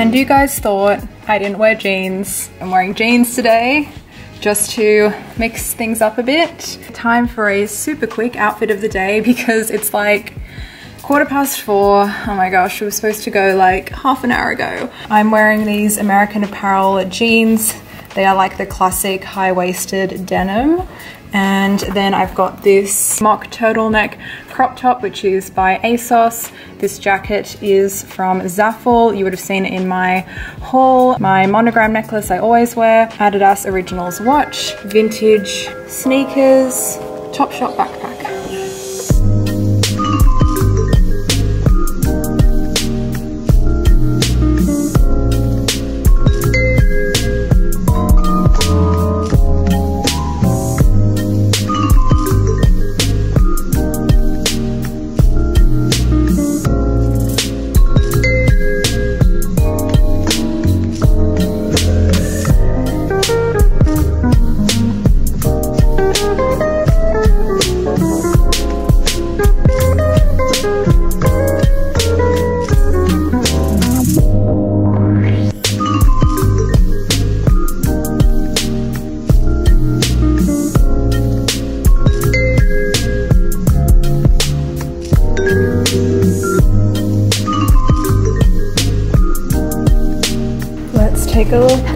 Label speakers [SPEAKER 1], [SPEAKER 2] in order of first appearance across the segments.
[SPEAKER 1] And you guys thought I didn't wear jeans. I'm wearing jeans today just to mix things up a bit. Time for a super quick outfit of the day because it's like quarter past four. Oh my gosh, we were supposed to go like half an hour ago. I'm wearing these American Apparel jeans. They are like the classic high-waisted denim. And then I've got this mock turtleneck crop top, which is by ASOS. This jacket is from Zaful. You would have seen it in my haul. My monogram necklace I always wear. Adidas Originals watch. Vintage sneakers. Topshop backpack.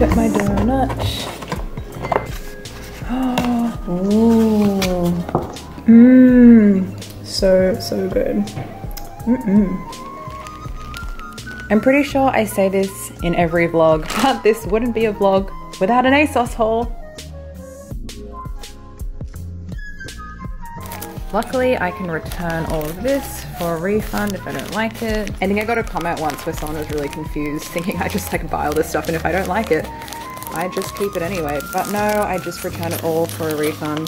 [SPEAKER 1] At my donut. Ooh. Mmm. So, so good. Mm -mm. I'm pretty sure I say this in every vlog, but this wouldn't be a vlog without an ASOS haul. Luckily, I can return all of this for a refund if I don't like it. I think I got a comment once where someone was really confused, thinking I just like buy all this stuff and if I don't like it, I just keep it anyway. But no, I just return it all for a refund.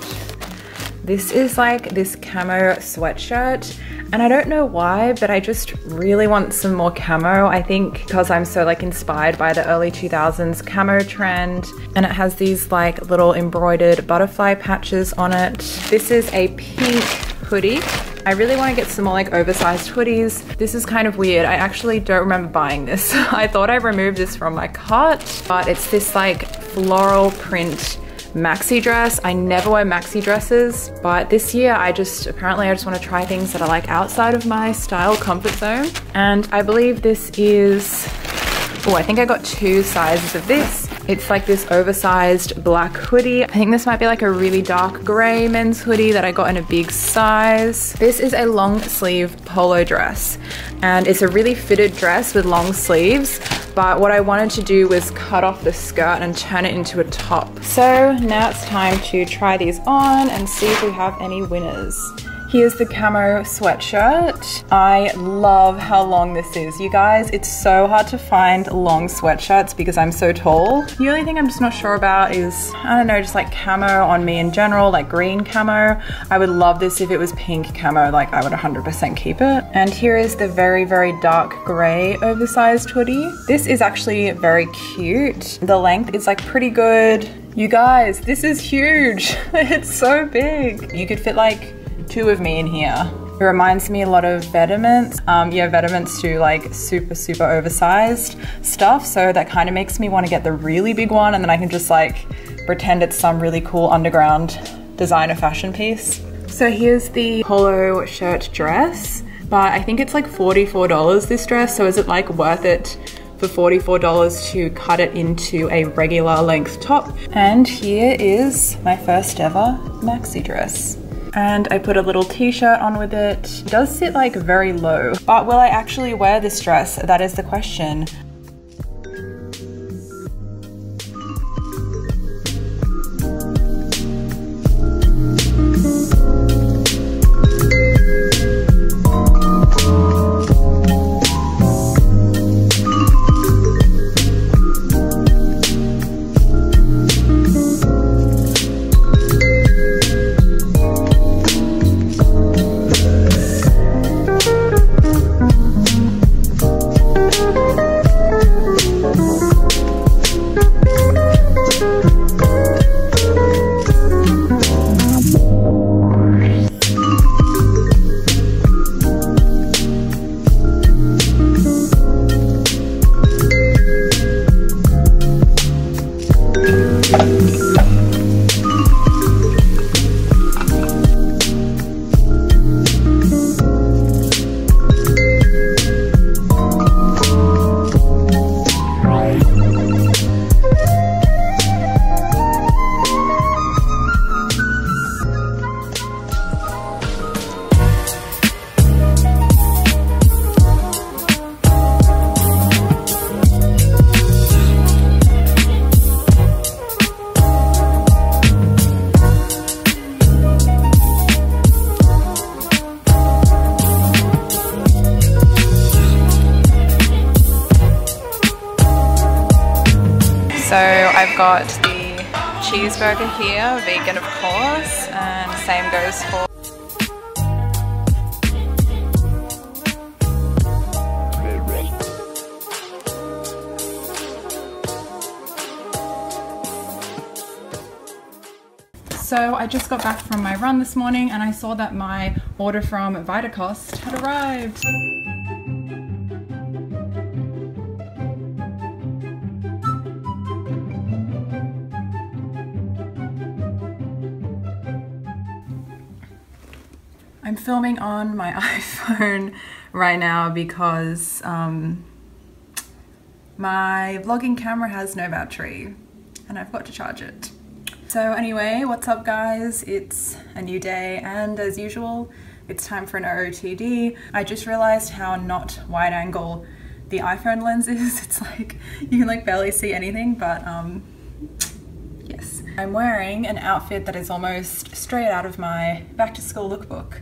[SPEAKER 1] This is like this camo sweatshirt and I don't know why, but I just really want some more camo. I think because I'm so like inspired by the early 2000s camo trend and it has these like little embroidered butterfly patches on it. This is a pink hoodie. I really want to get some more like oversized hoodies. This is kind of weird. I actually don't remember buying this. I thought I removed this from my cart, but it's this like floral print maxi dress. I never wear maxi dresses, but this year I just, apparently I just want to try things that are like outside of my style comfort zone. And I believe this is, oh, I think I got two sizes of this. It's like this oversized black hoodie. I think this might be like a really dark gray men's hoodie that I got in a big size. This is a long sleeve polo dress and it's a really fitted dress with long sleeves but what I wanted to do was cut off the skirt and turn it into a top. So now it's time to try these on and see if we have any winners. Here's the camo sweatshirt. I love how long this is. You guys, it's so hard to find long sweatshirts because I'm so tall. The only thing I'm just not sure about is, I don't know, just like camo on me in general, like green camo. I would love this if it was pink camo, like I would 100% keep it. And here is the very, very dark gray oversized hoodie. This is actually very cute. The length is like pretty good. You guys, this is huge. it's so big. You could fit like two of me in here. It reminds me a lot of Vetements. Um, yeah, Vetements do like super, super oversized stuff. So that kind of makes me want to get the really big one and then I can just like pretend it's some really cool underground designer fashion piece. So here's the polo shirt dress, but I think it's like $44 this dress. So is it like worth it for $44 to cut it into a regular length top? And here is my first ever maxi dress and I put a little t-shirt on with it. It does sit like very low, but will I actually wear this dress? That is the question. Got the cheeseburger here, vegan of course, and same goes for So I just got back from my run this morning and I saw that my order from Vitacost had arrived. I'm filming on my iPhone right now because um, my vlogging camera has no battery and I've got to charge it. So anyway, what's up guys? It's a new day and as usual, it's time for an OOTD. I just realized how not wide angle the iPhone lens is. It's like, you can like barely see anything, but um. I'm wearing an outfit that is almost straight out of my back to school lookbook.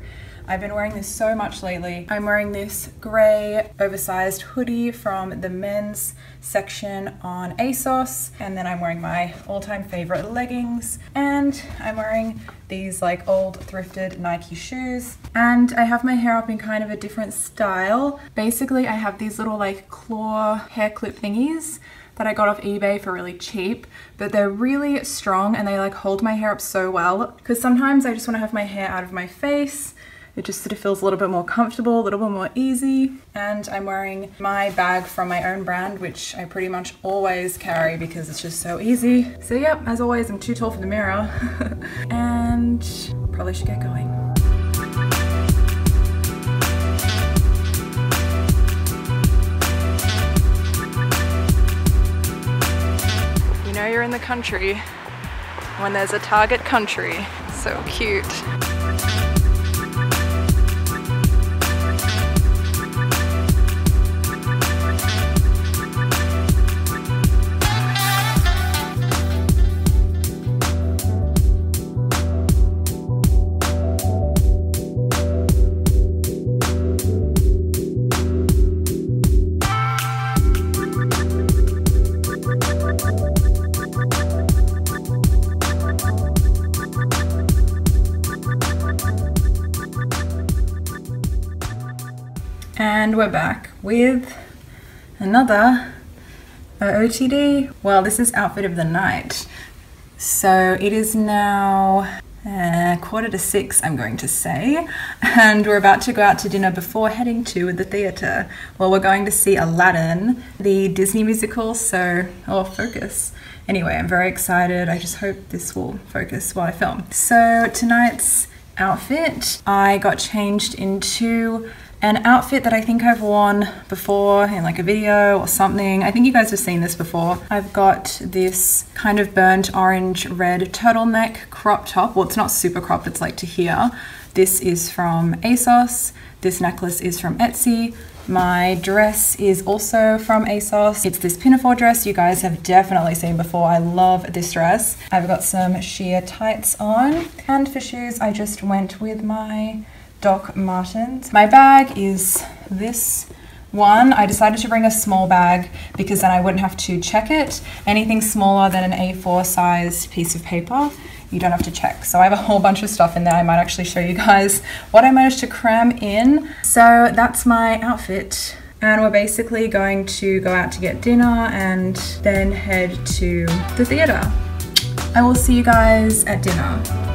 [SPEAKER 1] I've been wearing this so much lately. I'm wearing this grey oversized hoodie from the men's section on ASOS and then I'm wearing my all-time favorite leggings and I'm wearing these like old thrifted Nike shoes and I have my hair up in kind of a different style. Basically I have these little like claw hair clip thingies that I got off eBay for really cheap, but they're really strong and they like hold my hair up so well because sometimes I just want to have my hair out of my face it just sort of feels a little bit more comfortable, a little bit more easy. And I'm wearing my bag from my own brand, which I pretty much always carry because it's just so easy. So yep, as always, I'm too tall for the mirror. and probably should get going. In the country when there's a target country. So cute. We're back with another OOTD. Well, this is outfit of the night. So it is now uh, quarter to six, I'm going to say, and we're about to go out to dinner before heading to the theatre. Well, we're going to see Aladdin, the Disney musical, so, oh, focus. Anyway, I'm very excited. I just hope this will focus while I film. So tonight's outfit, I got changed into an outfit that I think I've worn before in like a video or something. I think you guys have seen this before. I've got this kind of burnt orange red turtleneck crop top. Well, it's not super crop, it's like to here. This is from ASOS. This necklace is from Etsy. My dress is also from ASOS. It's this pinafore dress you guys have definitely seen before. I love this dress. I've got some sheer tights on. And for shoes, I just went with my Doc Martens. My bag is this one. I decided to bring a small bag because then I wouldn't have to check it. Anything smaller than an A4 size piece of paper, you don't have to check. So I have a whole bunch of stuff in there. I might actually show you guys what I managed to cram in. So that's my outfit. And we're basically going to go out to get dinner and then head to the theatre. I will see you guys at dinner.